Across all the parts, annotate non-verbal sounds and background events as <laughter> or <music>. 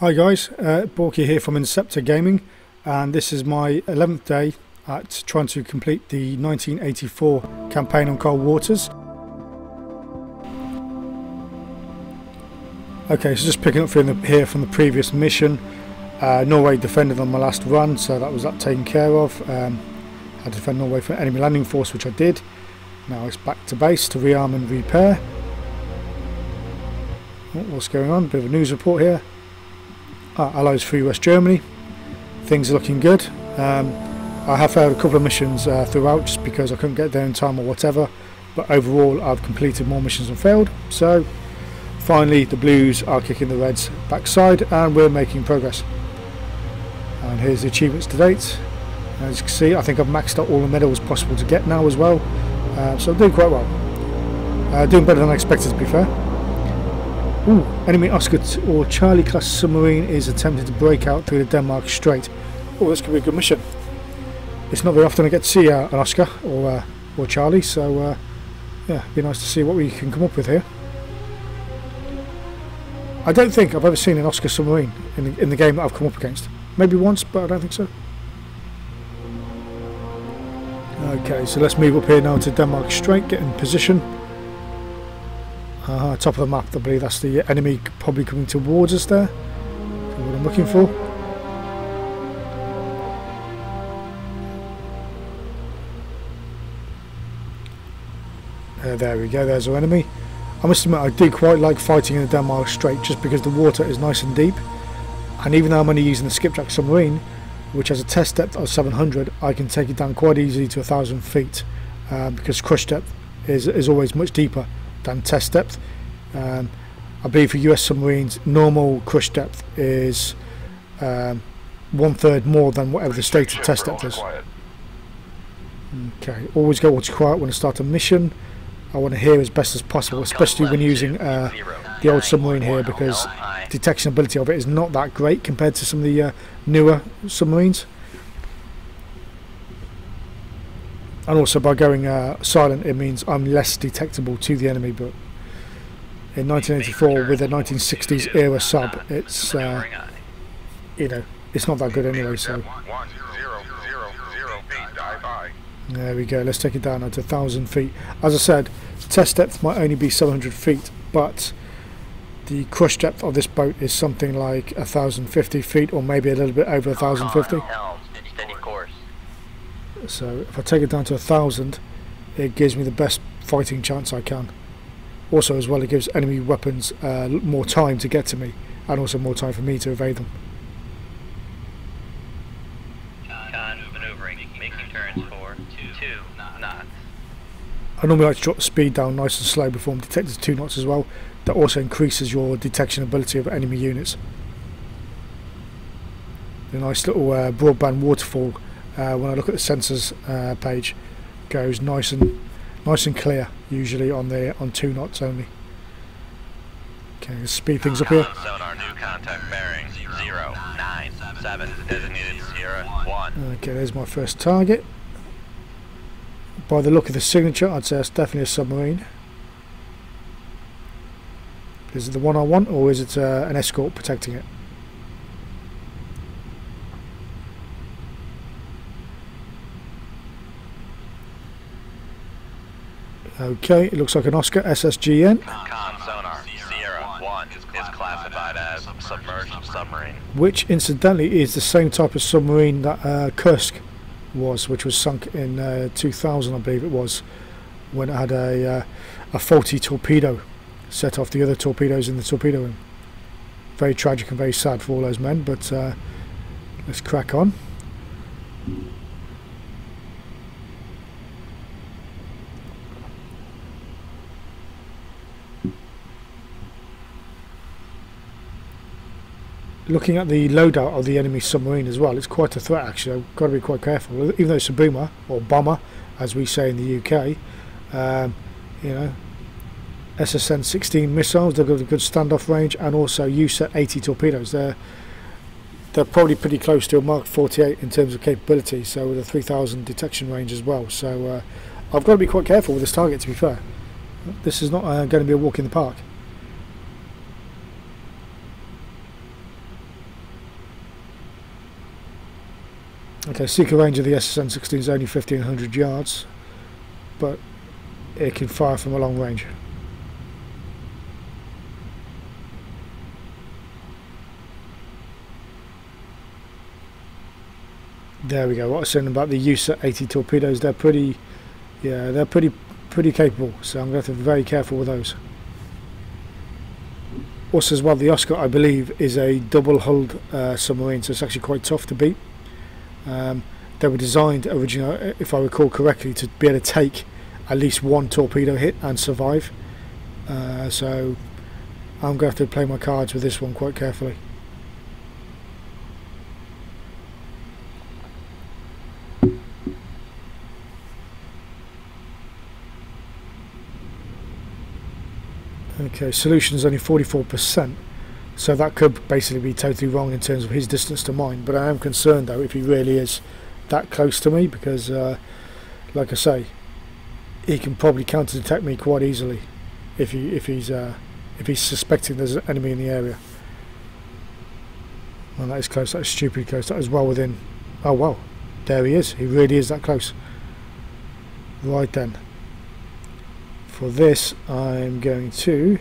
Hi guys, uh, Borky here from Inceptor Gaming and this is my 11th day at trying to complete the 1984 campaign on Cold Waters. Okay, so just picking up from the, here from the previous mission. Uh, Norway defended on my last run, so that was that taken care of. Um, I defend Norway for enemy landing force, which I did. Now it's back to base to rearm and repair. Oh, what's going on? Bit of a news report here Allies Free West Germany. Things are looking good. Um, I have failed a couple of missions uh, throughout just because I couldn't get there in time or whatever. But overall, I've completed more missions than failed. So finally, the Blues are kicking the Reds backside, and we're making progress. And here's the achievements to date. As you can see, I think I've maxed out all the medals possible to get now as well. Uh, so I'm doing quite well. Uh, doing better than I expected, to be fair. Ooh, enemy Oscar or Charlie class submarine is attempting to break out through the Denmark Strait. Oh, this could be a good mission. It's not very often I get to see uh, an Oscar or uh, or Charlie, so uh, yeah, it'd be nice to see what we can come up with here. I don't think I've ever seen an Oscar submarine in the, in the game that I've come up against. Maybe once, but I don't think so. Okay, so let's move up here now to Denmark Strait, get in position. Uh, top of the map, I believe that's the enemy probably coming towards us there. what I'm looking for. Uh, there we go, there's our enemy. I must admit, I do quite like fighting in the Denmark Strait just because the water is nice and deep. And even though I'm only using the Skipjack submarine, which has a test depth of 700, I can take it down quite easily to 1,000 feet uh, because crush depth is, is always much deeper than test depth. Um, I believe for US submarines, normal crush depth is um, one third more than whatever the stated test depth is. Okay, always go to quiet when I start a mission. I want to hear as best as possible, especially when using uh, the old submarine here because detection ability of it is not that great compared to some of the uh, newer submarines. And also by going uh, silent it means I'm less detectable to the enemy but in 1984 with a 1960s era sub it's uh, you know it's not that good anyway so. there we go let's take it down to 1000 feet. As I said test depth might only be 700 feet but the crush depth of this boat is something like 1050 feet or maybe a little bit over 1050 so if I take it down to a thousand it gives me the best fighting chance I can. Also as well it gives enemy weapons uh, more time to get to me and also more time for me to evade them. I normally like to drop the speed down nice and slow before I'm detected 2 knots as well. That also increases your detection ability of enemy units. A nice little uh, broadband waterfall uh, when I look at the sensors uh, page goes nice and nice and clear usually on the on two knots only. Okay let's speed things up here. Sonar new contact bearing zero nine seven designated Sierra one. Okay there's my first target. By the look of the signature I'd say it's definitely a submarine. Is it the one I want or is it uh, an escort protecting it Okay, it looks like an Oscar SSGN. sonar Sierra 1 is classified as submerged submarine. Which, incidentally, is the same type of submarine that uh, Kursk was, which was sunk in uh, 2000, I believe it was, when it had a, uh, a faulty torpedo set off the other torpedoes in the torpedo room. Very tragic and very sad for all those men, but uh, let's crack on. Looking at the loadout of the enemy submarine as well, it's quite a threat actually. I've got to be quite careful. Even though it's a boomer or bomber, as we say in the UK, um, you know, SSN 16 missiles, they've got a good standoff range, and also USET 80 torpedoes. They're they're probably pretty close to a Mark 48 in terms of capability, so with a 3000 detection range as well. So uh, I've got to be quite careful with this target. To be fair, this is not uh, going to be a walk in the park. Okay, seeker range of the SSN-16 is only 1500 yards, but it can fire from a long range. There we go. What I was saying about the USET 80 torpedoes, they're pretty, yeah, they're pretty, pretty capable. So I'm going to have to be very careful with those. Also, as well, the Oscar, I believe, is a double-hulled uh, submarine, so it's actually quite tough to beat. Um, they were designed originally, if I recall correctly, to be able to take at least one torpedo hit and survive. Uh, so I'm going to have to play my cards with this one quite carefully. Okay, solution is only 44%, so that could basically be totally wrong in terms of his distance to mine. But I am concerned though if he really is that close to me because, uh, like I say, he can probably counter detect me quite easily if he if he's uh, if he's suspecting there's an enemy in the area. Well, that is close. That is stupidly close. That is well within. Oh well, there he is. He really is that close. Right then for this I'm going to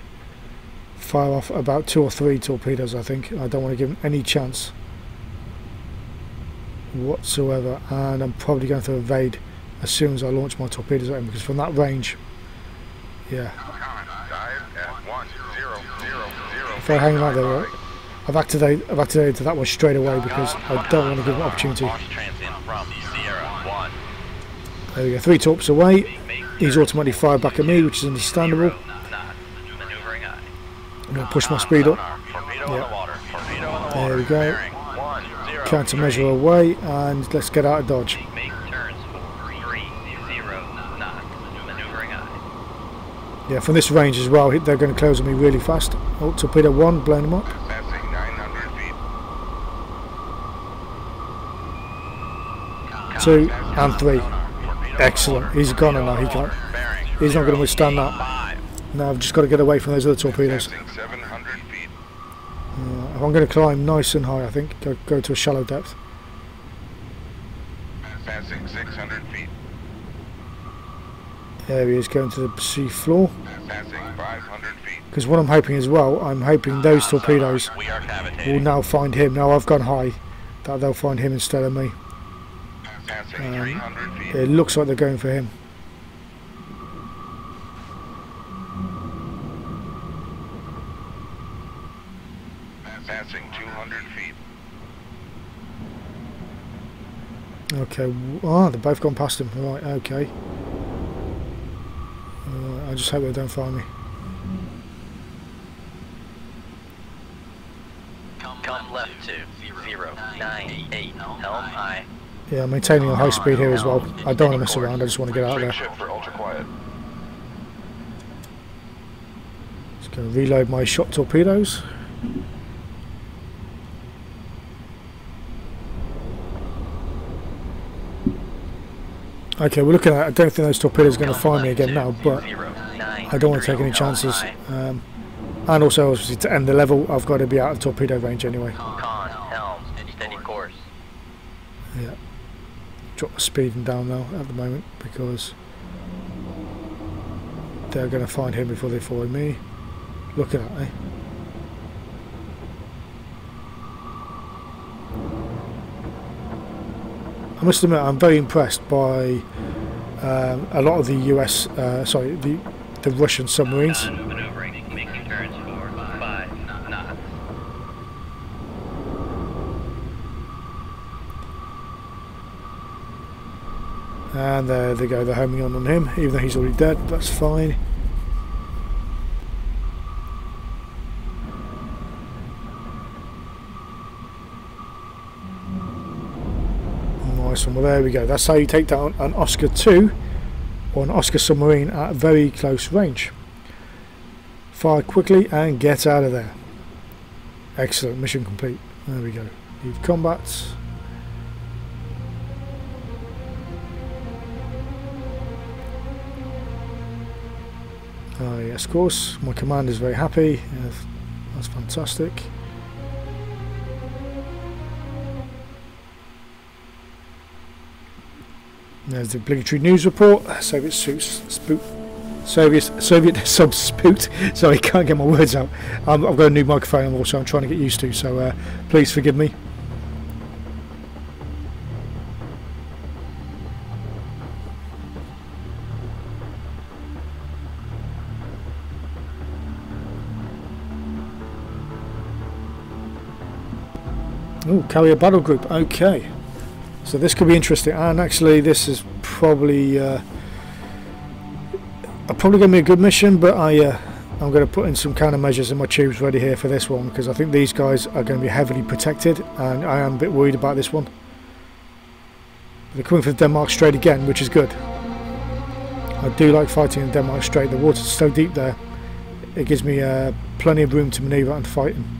fire off about two or three torpedoes I think. I don't want to give them any chance whatsoever and I'm probably going to evade as soon as I launch my torpedoes at him because from that range yeah. If I hang out there I've activated, I've activated that one straight away because I don't want to give him opportunity. There we go three torps away. He's automatically fired back at me, which is understandable. I'm going to push my speed up. Yep. There we go. Countermeasure away, and let's get out of dodge. Yeah, from this range as well, they're going to close on me really fast. Oh, torpedo one, blowing them up. Two and three. Excellent. He's gone now. He can't. He's not going to withstand that. Now I've just got to get away from those other torpedoes. Uh, I'm going to climb nice and high, I think. Go, go to a shallow depth. Passing 600 feet. There he is, going to the sea floor. Because what I'm hoping as well, I'm hoping those torpedoes will now find him. Now I've gone high, that they'll find him instead of me. Um, it looks like they're going for him. Passing 200 feet. Okay, ah, oh, they've both gone past him. Right, okay. Uh, I just hope they don't find me. Come left to zero nine eight helm high. Yeah, I'm maintaining a high speed here as well. I don't want to mess around, I just want to get out of there. Just going to reload my shot torpedoes. Okay, we're looking at I don't think those torpedoes are going to find me again now, but I don't want to take any chances. Um, and also, obviously, to end the level, I've got to be out of torpedo range anyway. Yeah drop the speeding down now at the moment because they're going to find him before they find me. Looking at me. I must admit I'm very impressed by um, a lot of the US, uh, sorry, the the Russian submarines. And there they go, they're homing on on him, even though he's already dead, that's fine. Nice one, well there we go, that's how you take down an Oscar 2 or an Oscar submarine at very close range. Fire quickly and get out of there. Excellent, mission complete. There we go. Leave combat. Uh, yes, of course, my command is very happy. Yeah, that's fantastic. There's the obligatory news report. Soviet spook, Soviet Soviet <laughs> sub spooked. Sorry, <laughs> can't get my words out. Um, I've got a new microphone also I'm trying to get used to, so uh, please forgive me. Oh, carrier battle group. Okay. So this could be interesting. And actually, this is probably uh, probably going to be a good mission. But I uh, I'm going to put in some countermeasures in my tubes ready here for this one because I think these guys are going to be heavily protected, and I am a bit worried about this one. They're coming for the Denmark Strait again, which is good. I do like fighting in Denmark Strait. The water's so deep there; it gives me uh, plenty of room to manoeuvre and fighting.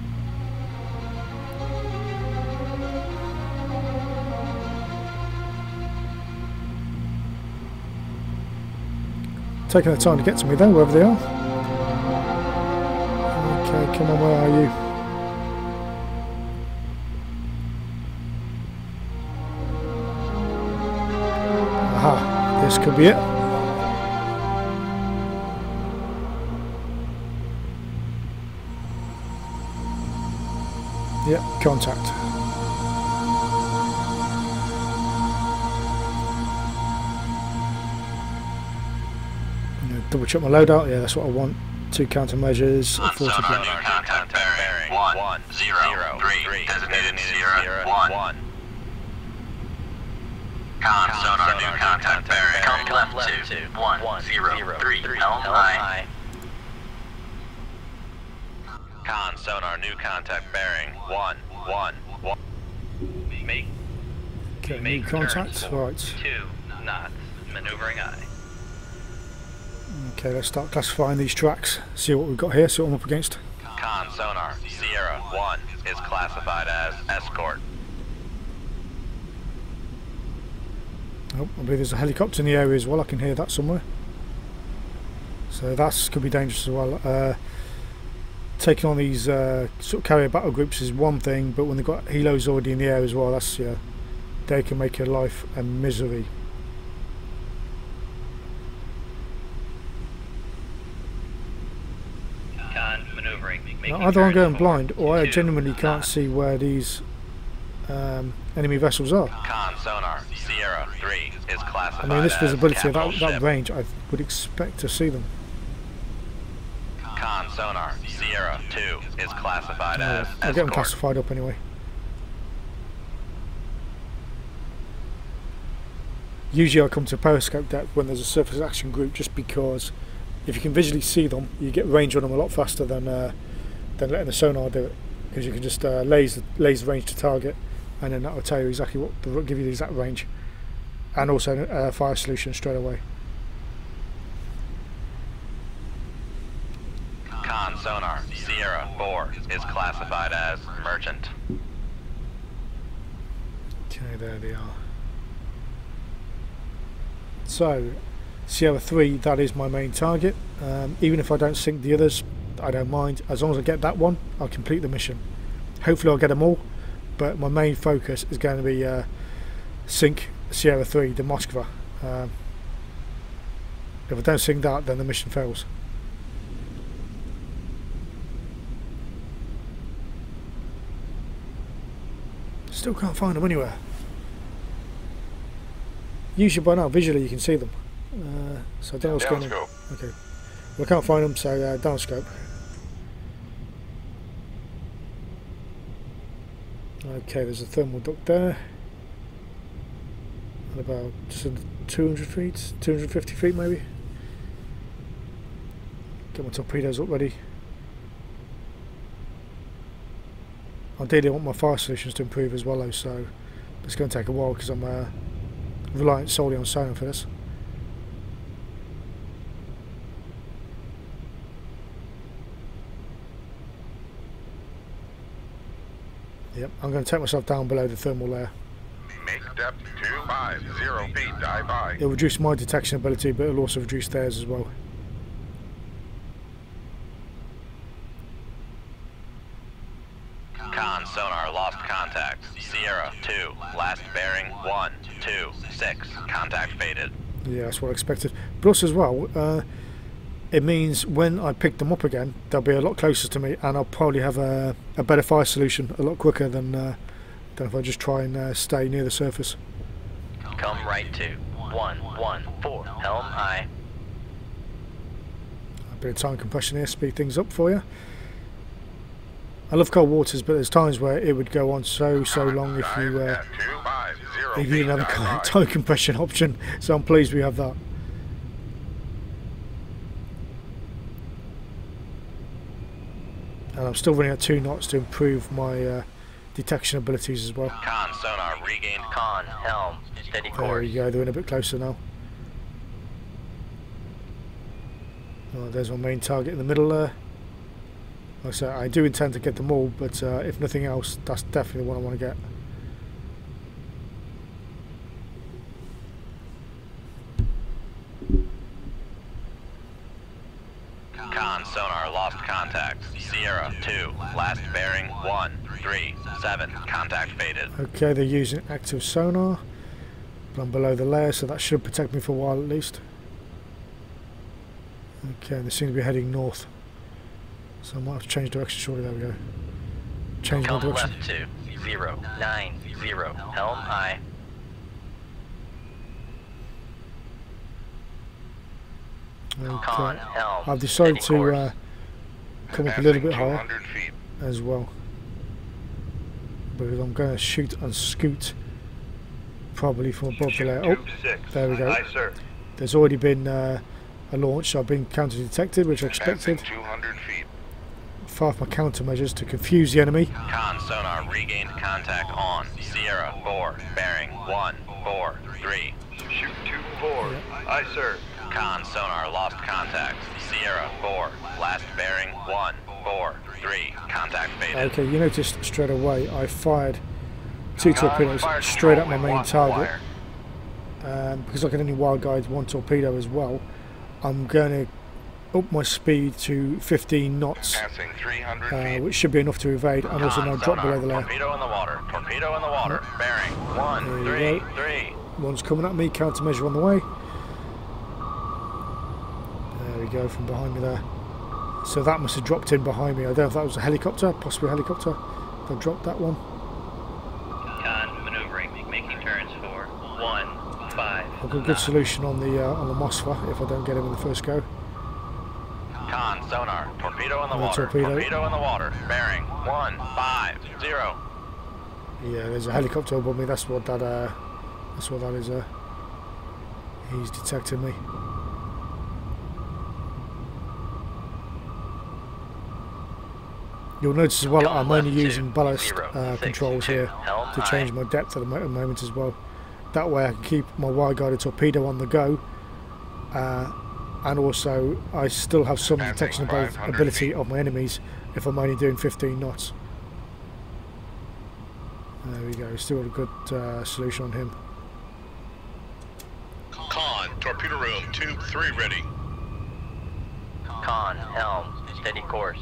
Taking the time to get to me though, wherever they are. Okay, come on, where are you? Aha, this could be it. Yep, contact. Double check my loadout. Yeah, that's what I want. Two countermeasures. Sonar new contact bearing. One, one, zero, zero three. three. Designated Sierra, one. one. Con, sonar, new contact bearing. Come, Come left, left two, two. One, one, zero, zero three. three. Helm high. Con, sonar, new contact bearing. One, one, one. Make. Okay, new contact. Right. Two knots. Maneuvering aye. Okay, let's start classifying these tracks. See what we've got here, see what I'm up against. Con sonar, Sierra 1 is classified as escort. Oh, I believe there's a helicopter in the area as well, I can hear that somewhere. So that could be dangerous as well. Uh, taking on these uh, sort of carrier battle groups is one thing, but when they've got helos already in the air as well, that's yeah, they can make your life a misery. Now, either I'm going blind or I genuinely can't see where these um, enemy vessels are. Con sonar, Sierra 3 is classified I mean, this visibility of that, that range, I would expect to see them. Con sonar, Sierra 2 is classified as I'll get them classified up anyway. Usually I come to periscope depth when there's a surface action group just because if you can visually see them, you get range on them a lot faster than uh, than letting the sonar do it because you can just uh, laser laser range to target and then that will tell you exactly what the, give you the exact range and also uh, fire solution straight away. Con sonar Sierra 4 is classified as merchant. Okay, there they are. So, Sierra 3, that is my main target. Um, even if I don't sink the others, I don't mind. As long as I get that one, I'll complete the mission. Hopefully I'll get them all, but my main focus is going to be uh, sink Sierra 3, the Moskva. Um, if I don't sink that, then the mission fails. Still can't find them anywhere. Usually by now, visually you can see them. Uh, so I don't know what's going on. Okay. Well, I can't find them, so uh, downscope. Okay, there's a thermal duct there. At about 200 feet, 250 feet maybe. Get my torpedoes up ready. Ideally I want my fire solutions to improve as well though, so it's going to take a while because I'm uh, reliant solely on sonar for this. Yep, I'm going to take myself down below the thermal layer. Make depth 250 feet, dive by. It'll reduce my detection ability, but it'll also reduce theirs as well. Con sonar lost contact. Sierra 2, last bearing 1, 2, 6. Contact faded. Yeah, that's what I expected. Plus as well, uh, it means when I pick them up again, they'll be a lot closer to me, and I'll probably have a, a better fire solution a lot quicker than uh, than if I just try and uh, stay near the surface. Come right to 114 Helm aye. A bit of time compression here, speed things up for you. I love cold waters, but there's times where it would go on so so long if you uh, if you didn't have a <laughs> time compression option. So I'm pleased we have that. And I'm still running at two knots to improve my uh, detection abilities as well. Con sonar regained. Con helm steady There course. we go, they're in a bit closer now. Oh, there's my main target in the middle there. Like I said, I do intend to get them all, but uh, if nothing else, that's definitely the one I want to get. Con sonar lost contact. Sierra 2, last bearing 1, 3, 7. Contact faded. Okay, they're using active sonar, but I'm below the layer, so that should protect me for a while at least. Okay, they seem to be heading north, so I might have to change direction shortly. There we go. Change my Come direction. left to 0, 9, 0. Helm aye. Con Okay, helm. I've decided to uh, come up a little bit higher feet. as well, because I'm going to shoot and scoot probably from above the layer. Oh, there we go. Aye, sir. There's already been uh, a launch. I've been counter detected, which I expected. 200 feet. Fire off my countermeasures to confuse the enemy. Con sonar regained contact on Sierra 4, bearing 1, 4, 3. Shoot two four. Aye, sir. Con sonar lost contact. Sierra 4, last bearing 1, 4, 3. Contact faded. Okay, you noticed straight away I fired two torpedoes straight at my main target. Um, because I can only wild guide one torpedo as well, I'm going to up my speed to 15 knots, uh, which should be enough to evade, and also now drop below the layer. Torpedo in the water. Torpedo in the water. Bearing There 1, you go. 3. One's coming at me, countermeasure on the way. There we go, from behind me there. So that must have dropped in behind me. I don't know if that was a helicopter, possibly a helicopter. They dropped that one. Con maneuvering, making turns for 1, 5. I've got a good solution on the uh, on the Moskva if I don't get him in the first go. Con sonar. Torpedo in the Another water. torpedo. Torpedo in the water. Bearing 1, 5, 0. Yeah, there's a helicopter above me. That's what that uh, that's what that is. Uh, he's detected me. You'll notice as well Come I'm only using ballast uh, controls here to change my depth at the moment as well. That way I can keep my wire-guided torpedo on the go, uh, and also I still have some detection abil- 500 ability of my enemies if I'm only doing 15 knots. There we go. Still got a good uh, solution on him. Con, torpedo room, tube 3 ready. Con helm. Steady course.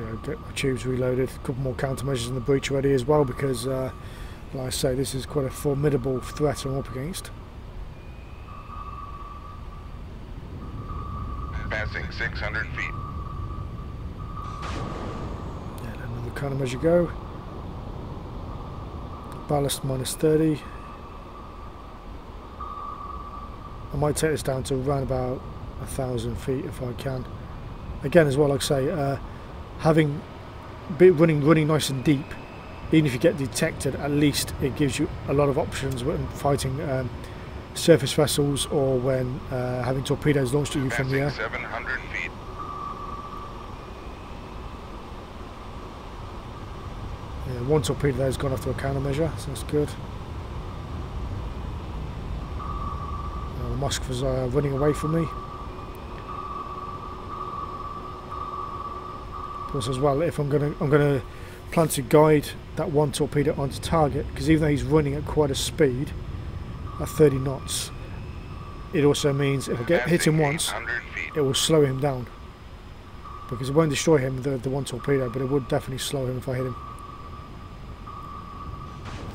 There we go. Get my tubes reloaded. A couple more countermeasures in the breach ready as well because, uh, like I say, this is quite a formidable threat I'm up against. Passing 600 feet. Yeah, let another countermeasure go. Ballast minus 30. I might take this down to around about a thousand feet if I can. Again, as well, like I say, uh, having be running running nice and deep, even if you get detected, at least it gives you a lot of options when fighting um, surface vessels or when uh, having torpedoes launched at you from the air. 700 feet. Yeah, one torpedo there's gone off to a countermeasure, so that's good. Uh, the Moskva's uh, running away from me. Plus, as well, if I'm gonna, I'm gonna plan to guide that one torpedo onto target because even though he's running at quite a speed, at 30 knots, it also means if I get hit him once, it will slow him down. Because it won't destroy him, the, the one torpedo, but it would definitely slow him if I hit him.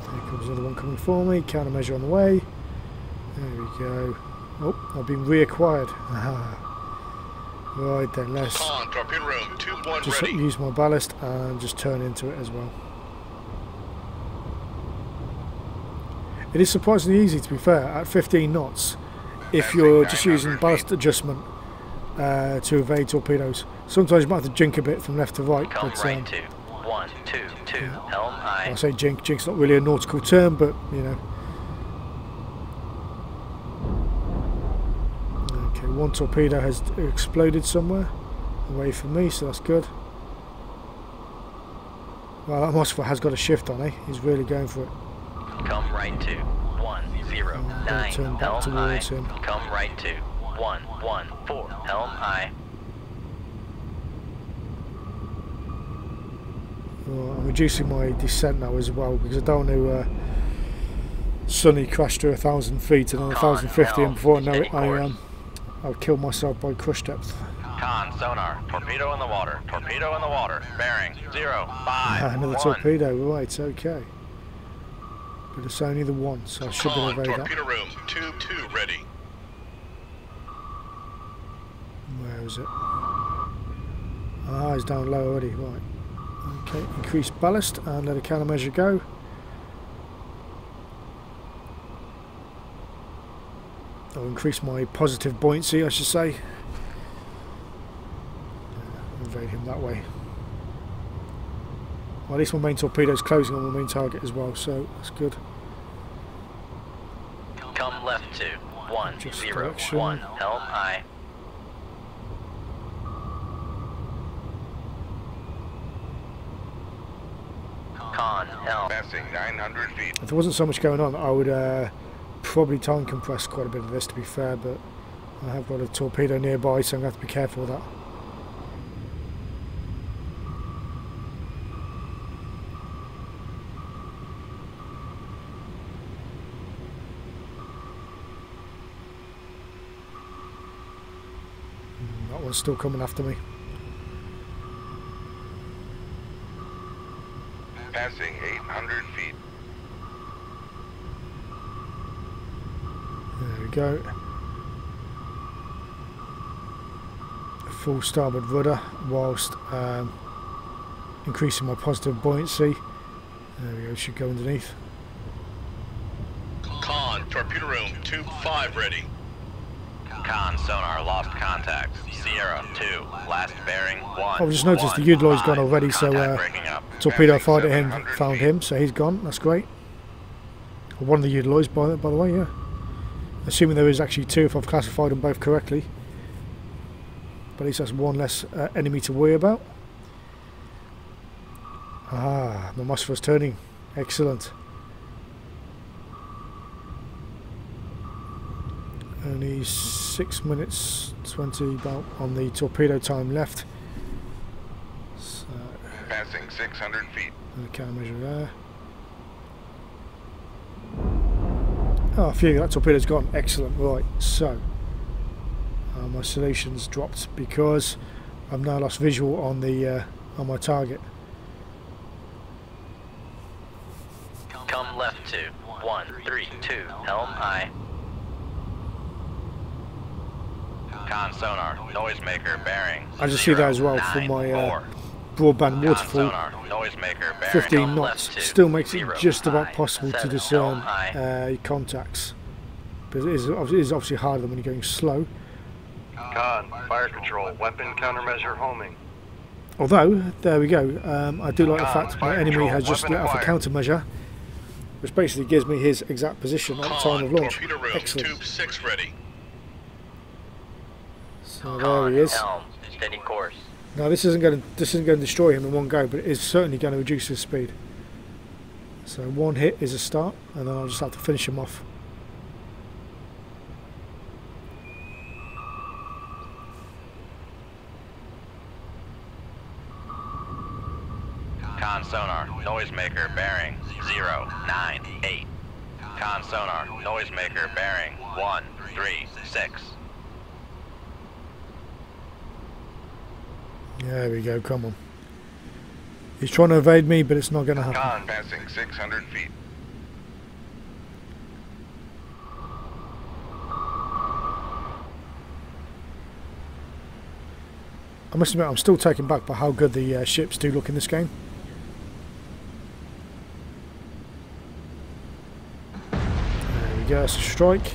There comes another one coming for me. Countermeasure on the way. There we go. Oh, I've been reacquired. Aha. Right then, let's Con, room, one just ready. use my ballast and just turn into it as well. It is surprisingly easy to be fair at 15 knots if you're just using ballast adjustment uh, to evade torpedoes. Sometimes you might have to jink a bit from left to right, Come but right um, to one, two, two. Helm I aye. say jink, jink's not really a nautical term, but you know. Okay, one torpedo has exploded somewhere away from me, so that's good. Well, that Moskva has got a shift on, eh? He's really going for it. Come right to one, zero, Uh, turn back towards him. Come right to one, one, four. Helm aye. Well, I'm reducing my descent now as well because I don't want to uh, suddenly crash to a thousand feet and then a thousand fifty, and before I know it, I um, I'll kill myself by crush depth. Con sonar. Torpedo in the water. Torpedo in the water. Bearing zero, five, Ah, another one. torpedo, right? Okay, but it's only the one, so I should be able Con, to torpedo room, tube two ready. Where is it? Ah, he's down low already. Right. Okay, increase ballast and let a countermeasure go. I'll increase my positive buoyancy, I should say. Yeah, Invade him that way. Well, at least my main torpedo's closing on my main target as well, so that's good. Come left to one, Just zero, direction. one. Helm aye. Con helm. Passing 900 feet. If there wasn't so much going on, I would uh, probably time compress quite a bit of this to be fair, but I have got a torpedo nearby, so I'm going to have to be careful with that. Mm, That one's still coming after me. Passing 800 feet. There we go. Full starboard rudder whilst um, increasing my positive buoyancy. There we go, should go underneath. Con, torpedo room, tube five ready. Con sonar lost contact. Sierra two. Last bearing one. I've just noticed the one, Udaloy's gone already, so uh, torpedo fired at him, found him, so he's gone. That's great. One of the Udaloys, by, by the way, yeah. Assuming there is actually two, if I've classified them both correctly. But at least that's one less uh, enemy to worry about. Ah, the Moskva's turning. Excellent. Only six minutes twenty about on the torpedo time left. So Passing 600 feet. the countermeasure there. Oh, phew, that torpedo's gone. Excellent. Right, so uh, my solution's dropped because I've now lost visual on the uh, on my target. Come left to one, three, two. Helm high. Con sonar noisemaker bearing. I just see that as well from my, uh. Broadband waterfall, sonar noisemaker bearing. 15 knots, still makes it just about possible to discern uh, contacts. But it is, it is obviously harder than when you're going slow. Con, fire control, weapon countermeasure homing. Although, there we go, um, I do like the fact my enemy has just let off a countermeasure, which basically gives me his exact position at the time of launch. torpedo room, Excellent. tube six ready. So Con there he is. helm. Steady course. Now this isn't going to this isn't going to destroy him in one go, but it is certainly going to reduce his speed. So one hit is a start, and then I'll just have to finish him off. Con sonar noisemaker bearing zero, nine, eight. Con sonar noisemaker bearing one, three, six. There we go, come on. He's trying to evade me, but it's not going to happen. Con passing 600 feet. I must admit, I'm still taken back by how good the uh, ships do look in this game. There we go, that's a strike.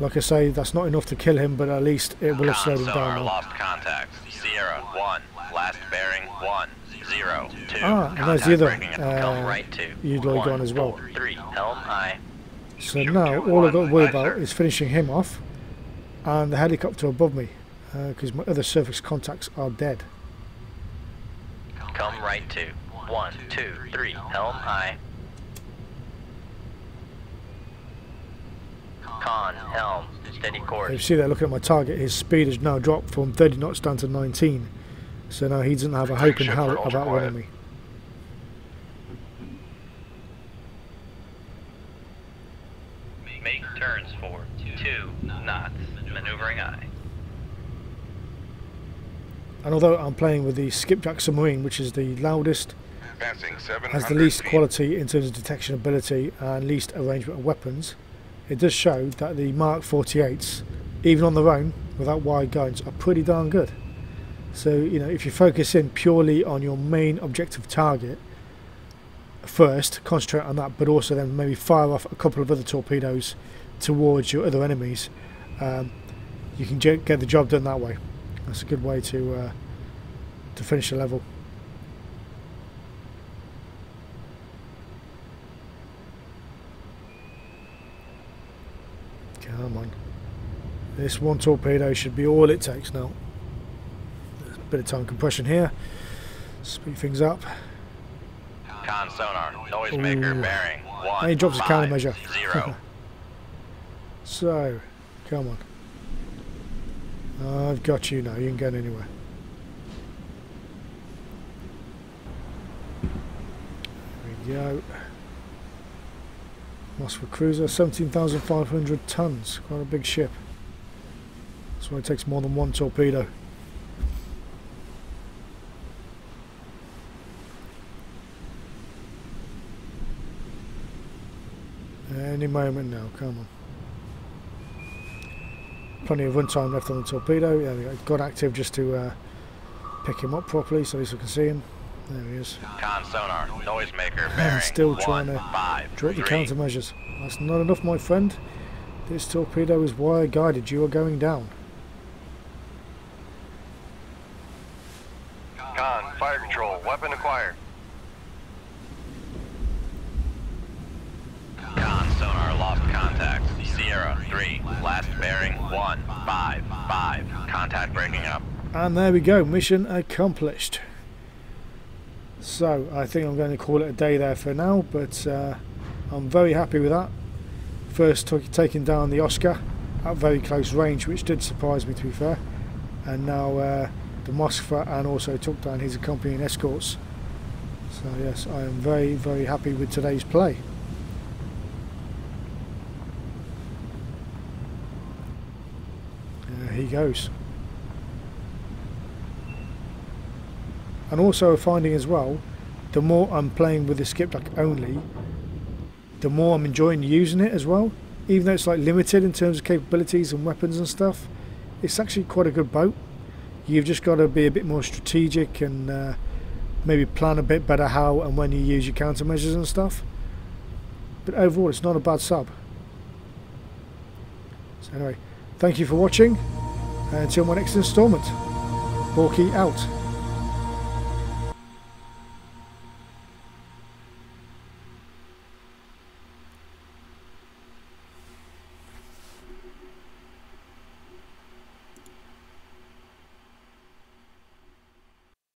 Like I say, that's not enough to kill him, but at least it will have slowed him down. lost contacts. Sierra 1, last bearing 1, 0, 2. Ah, and there's the other, Contact breaking up. Helm uh, right 2. you'd like one, gone as well. 3, helm aye. So now all I've got to worry about is finishing him off and the helicopter above me because my other surface contacts are dead. Come right 2. 1, 2, 3, helm aye. Con, helm, steady If you course. see there looking at my target, his speed has now dropped from 30 knots down to 19. So now he doesn't have a hope in hell for ultra about winning me. Make turns for 2 knots. Maneuvering aye. And although I'm playing with the Skipjack submarine, which is the loudest, has the least quality in terms of detection ability and least arrangement of weapons, it does show that the Mark 48s, even on their own, without wire guidance, are pretty darn good. So, you know, if you focus in purely on your main objective target first, concentrate on that, but also then maybe fire off a couple of other torpedoes towards your other enemies, um, you can get the job done that way. That's a good way to uh, to finish a level. Come on. This one torpedo should be all it takes now. There's a bit of time compression here. Speed things up. Con sonar, noisemaker Ooh. bearing 1, And he drops a five, countermeasure. 0. <laughs> So, come on. I've got you now. You ain't going anywhere. There we go. Moskva Cruiser, 17,500 tons. Quite a big ship. It takes more than one torpedo. Any moment now, come on. Plenty of runtime left on the torpedo. Yeah, we got- active just to uh, pick him up properly so at least we can see him. There he is. Con sonar, noisemaker bearing Still 1, trying to 5, Drop your 3. countermeasures. That's not enough, my friend. This torpedo is wire guided. You are going down. Con, fire control, weapon acquired. Con sonar lost contacts. Sierra 3, last bearing 1, 5, 5. Contact breaking up. And there we go, mission accomplished. So, I think I'm going to call it a day there for now, but uh, I'm very happy with that. First, took, taking down the Oscar at very close range, which did surprise me to be fair. And now uh, the Moskva, and also took down his accompanying escorts. So, yes, I am very, very happy with today's play. There he goes. And also finding as well the more I'm playing with the skipjack only the more I'm enjoying using it as well. Even though it's like limited in terms of capabilities and weapons and stuff it's actually quite a good boat. You've just got to be a bit more strategic and uh, maybe plan a bit better how and when you use your countermeasures and stuff. But overall it's not a bad sub. So anyway thank you for watching and until my next installment Borky out